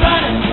Running.